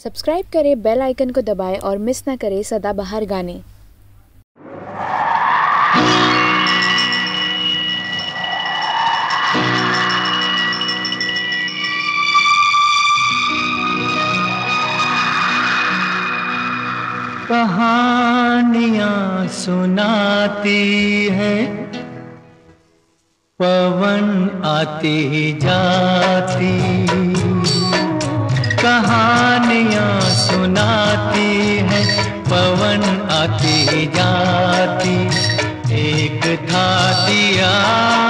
Subscribe करें, bell icon को दबाएँ और मिस ना करें सदा सदाबहार गाने। कहानियाँ सुनाती है, पवन आती जाती। कहानियाँ आती जाती एक था दिया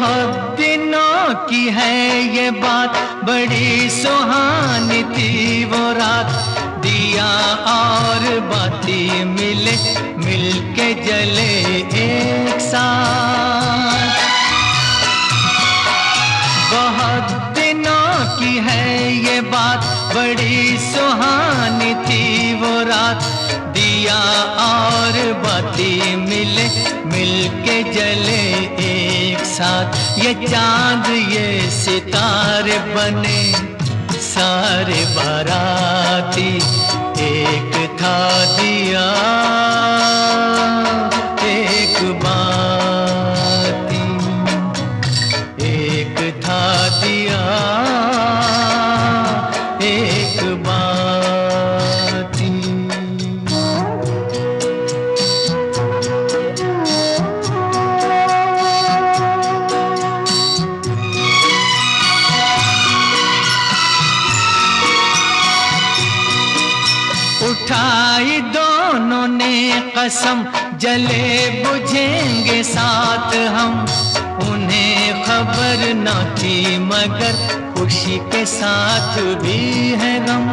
बहुत दिनों की है ये बात। बड़ी सुहानी थी वो रात। दिया और बाती मिले, मिलके जले एक साथ। बहुत दिनों की है ये बात। बड़ी सुहानी थी वो रात। दिया और बाती मिले मिलके जले एक साथ। ये चाँद ये सितारे बने सारे बाराती। एक था उठाई दोनों ने कसम, जले बुझेंगे साथ हम। उन्हें खबर न थी, मगर खुशी के साथ भी है गम।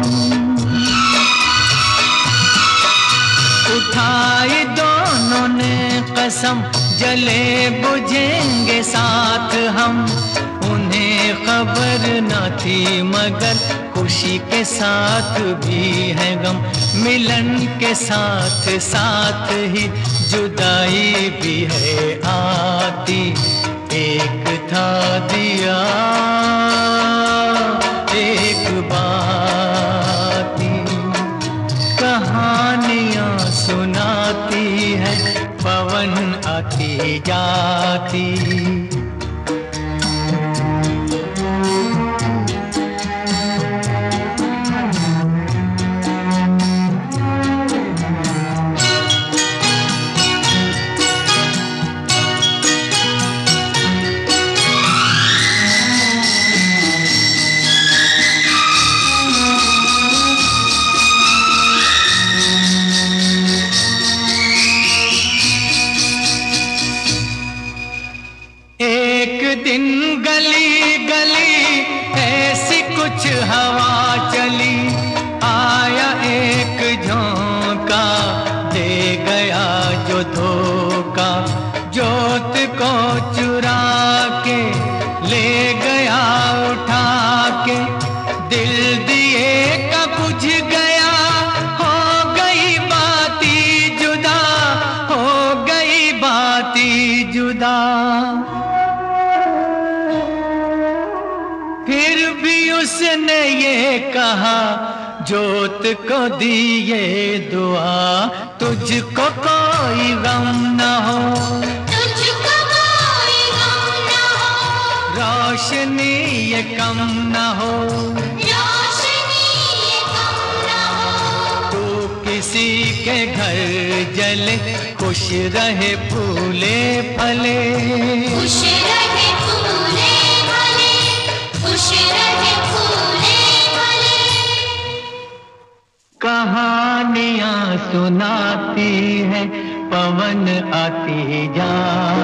उठाई दोनों ने कसम, जले बुझेंगे साथ हम। खबर न थी मगर खुशी के साथ भी है गम। मिलन के साथ साथ ही जुदाई भी है आती। एक था दिया, एक बाती। कहानियाँ सुनाती है, पवन आती जाती। दिन गली गली, ऐसी कुछ हवा चली। आया एक झोंका, दे गया जो धोखा। जोत को चुरा उसने ये कहा जोत को दिए दुआ तुझको कोई गम न हो। तुझको कोई गम न हो। रोशनी ये कम न हो। रोशनी ये कम न हो। तू किसी के घर जले खुश रहे फूले फले। खुश रहे सुनाती है पवन आती जाती